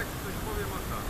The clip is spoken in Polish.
Słuchajcie, coś powiem o tak.